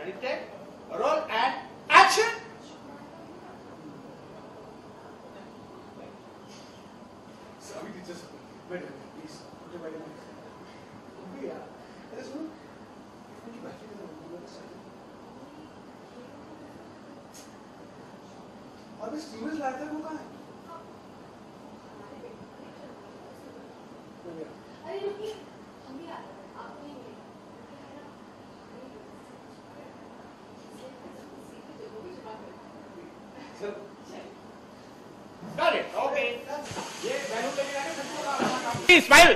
Ready, take, roll and action. So, अभी teachers, wait, wait, please, put your body on. अभी यार, अरे सुनो, उनकी बैटरी में तो बोलो सही। और इस स्टीमर्स लाया था वो कहाँ है? हो गया। अरे रुकिए हम भी आ रहे हैं आप नहीं गए Got it. Okay. ये बैलून लेके जाके सबको लगा रहा था। Smile.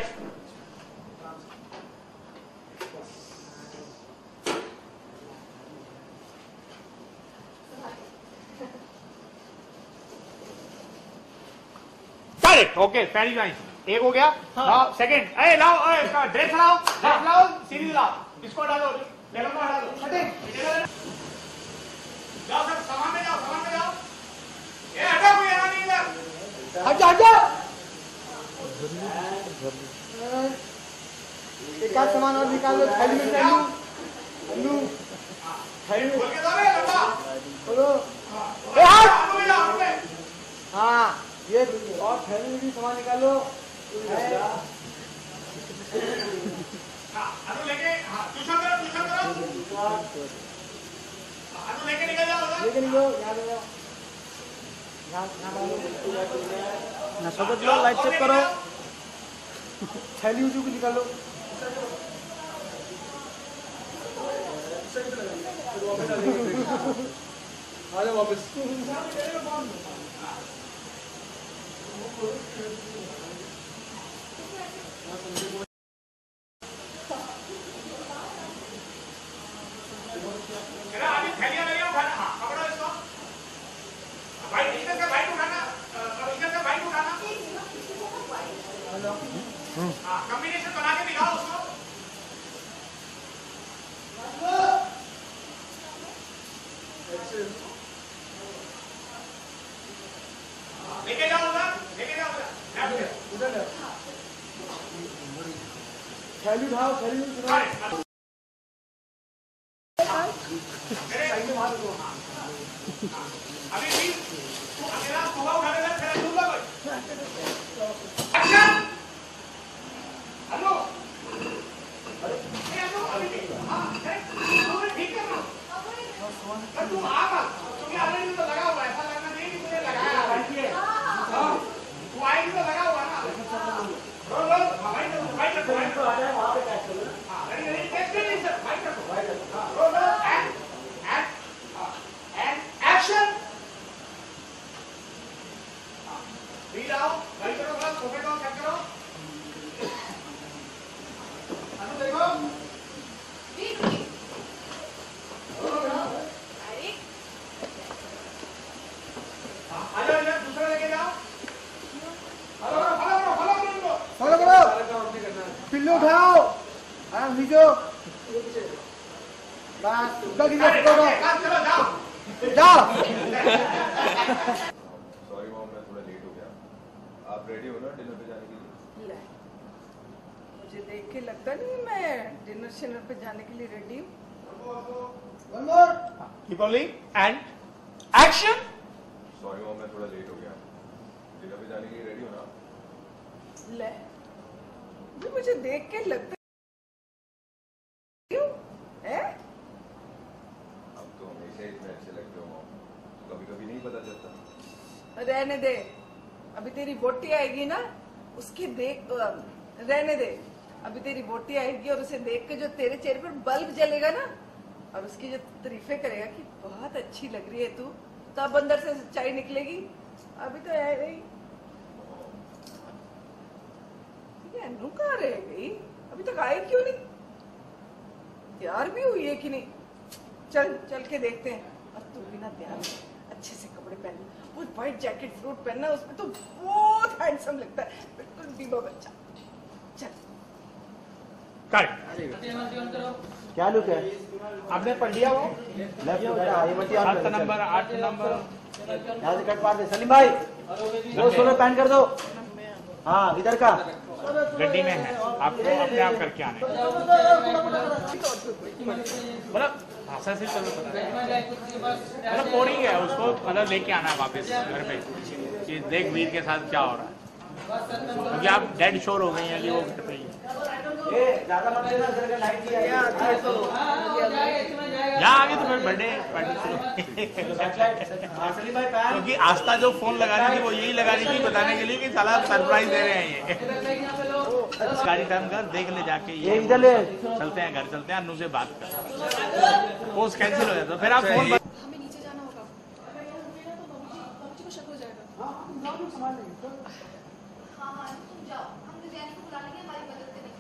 Got it. Okay. Very nice. एक हो गया लाओ सेकंड अरे लाओ अरे ड्रेस लाओ ड्रेस लाओ सीरीज़ लाओ इसको डालो लेवल में डालो हटे जाओ सब सामान में जाओ सामान में जाओ हटा हट एक आध सामान और निकाल लो थैली में डालू आलू थैली में बोल हाँ ये और थैली में भी सामान निकालो हाँ, लेके हाँ हाँ, निकल जाओ लेके निकलो यहाँ ले जाओ ना सोचो लो लाइट चेक करो। थैली उसी को निकालो। वापस मेरा आगे थैलियाँ लगे उठाना हाँ पकड़ो इसको भाई इधर से भाई उठाना अ, इधर से भाई उठाना हाँ कॉम्बिनेशन बना के दिखाओ उसको लेके जाओ उधर लेके जाओ उधर उधर थैली उठाओ थैली उठाओ। अभी भी तू अकेला सुबह उठाने लग फिर दूँगा कोई एक्शन हेलो अरे अभी भी हाँ अरे तू आ मत तुम्हें ऑलरेडी तो लगा हुआ है ऐसा लगना नहीं कि मुझे लगाया है। हाँ। तू आएगी तो लगा हुआ है ना। रोल रोल भाई तो भाई तो भाई तो। आ जाए वहाँ पे कैच करो हाँ रेडी रेडी कैच कर नहीं सर। भाई तो भाई तो roll roll and and and action read आओ गाड़ी करो बस फ़ोटो को चेक करो अनु देखो अरे आ जाओ इधर दूसरा लेके जाओ फॉलो करो फॉलो करो फॉलो करो इनको फॉलो उठाओ। आराम खींचो बस की जाओ जाओ। सॉरी मॉम मैं थोड़ा लेट हो गया। आप रेडी हो ना डिनर पे जाने के लिए? मुझे देख के लगता नहीं मैं डिनर शिनर पे जाने के लिए रेडी हूँ। One more keep rolling and action sorry mom मैं थोड़ा लेट हो गया। डिनर पे जाने के लिए रेडी हो ना ले। ये मुझे देख के लगता क्यों? है? आप तो हमेशा इतने अच्छे लगते हो कभी कभी नहीं पता चलता। रहने दे। अभी तेरी वोटी आएगी ना उसकी देख रहने दे। अभी तेरी वोटी आएगी और उसे देख के जो तेरे चेहरे पर बल्ब जलेगा ना और उसकी जो तारीफें करेगा कि बहुत अच्छी लग रही है तू। तब अंदर से सच्चाई निकलेगी। अभी तो है नहीं ये अनु कहाँ रह गई। अभी तक आई क्यों नहीं? तैयार भी हुई है कि नहीं? चल चल के देखते हैं। और तू भी ना तैयार अच्छे से कपड़े पहन वो व्हाइट जैकेट फ्रूट पहनना उसमें तो बहुत हैंडसम लगता है। बिल्कुल बच्चा चल। क्या लुक है? आपने पढ़ लिया वो? लेफ़्ट हो नंबर आठ नंबर। यहाँ से कट मार दे। सलीम भाई वो सोलह पैन कर दो। हाँ इधर का। गड्डी में है। आपको अपने आप करके आने मतलब भाषा से चलो मतलब बोरिंग है उसको मतलब लेके आना है वापस घर पे। कि देख वीर के साथ क्या हो रहा है। क्योंकि आप डेड शोर हो गए हैं कि वो यहाँ आगे तो मैं बर्थडे पार्टी क्योंकि आस्था जो फ़ोन लगा रही थी वो यही लगा रही थी बताने के लिए कि साला सरप्राइज़ दे रहे हैं ये। गाड़ी टाइम कर देख ले जाके ये इधर ले। चलते हैं घर चलते हैं अनु से बात कर। पोस्ट कैंसिल हो जाता फिर आप फ़ोन हमें नीचे जाना होगा। तो बाबूजी को शक हो हाँ हाँ तुम जाओ। हम को बुला लेंगे हमारी मदद करेंगे।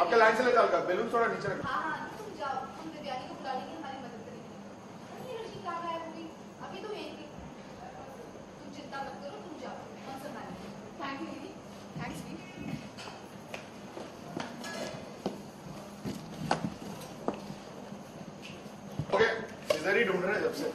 आपके लाइन से ले जाओ बैलून थोड़ा नीचे रखो। हाँ हाँ तुम जाओ हम दिव्यांग को बुला लेंगे हमारी मदद करेंगे। लड़की कहाँ गायब अभी तो यहीं थी तुम चिंता मत करो तुम जाओ हम संभालेंगे थैंक यू दीदी। थैंक्स दी ओके इधर ही ढूंढ रहे हैं जब से।